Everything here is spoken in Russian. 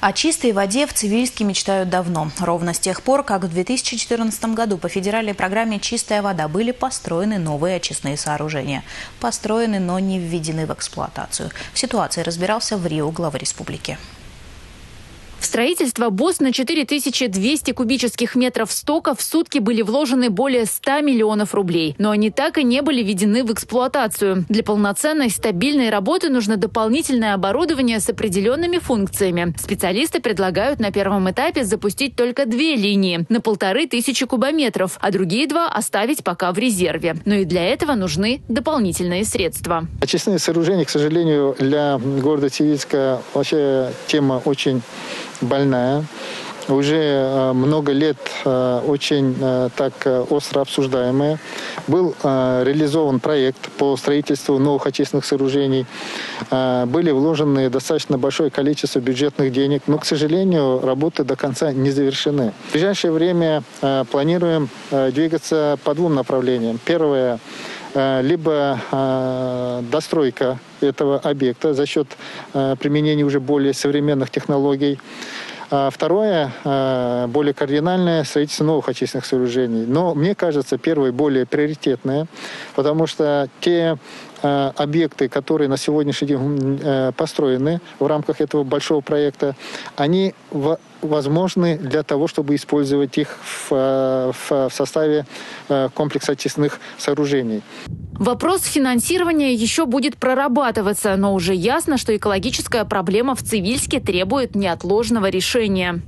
О чистой воде в Цивильске мечтают давно. Ровно с тех пор, как в 2014 году по федеральной программе «Чистая вода» были построены новые очистные сооружения. Построены, но не введены в эксплуатацию. В ситуации разбирался в Рио глава республики. В строительство БОС на 4200 кубических метров стока в сутки были вложены более 100 миллионов рублей. Но они так и не были введены в эксплуатацию. Для полноценной стабильной работы нужно дополнительное оборудование с определенными функциями. Специалисты предлагают на первом этапе запустить только две линии на полторы тысячи кубометров, а другие два оставить пока в резерве. Но и для этого нужны дополнительные средства. Очистные сооружения, к сожалению, для города Цивильска вообще тема очень больная. Уже э, много лет э, очень э, так остро обсуждаемая. Был реализован проект по строительству новых очистных сооружений. Были вложены достаточно большое количество бюджетных денег, но, к сожалению, работы до конца не завершены. В ближайшее время планируем двигаться по двум направлениям. Первое либо достройка этого объекта за счет применения уже более современных технологий, второе, а, более кардинальное, строительство новых очистных сооружений. Но мне кажется, первое более приоритетное, потому что те а, объекты, которые на сегодняшний день э, построены в рамках этого большого проекта, они возможны для того, чтобы использовать их в, составе комплекса очистных сооружений. Вопрос финансирования еще будет прорабатываться, но уже ясно, что экологическая проблема в Цивильске требует неотложного решения.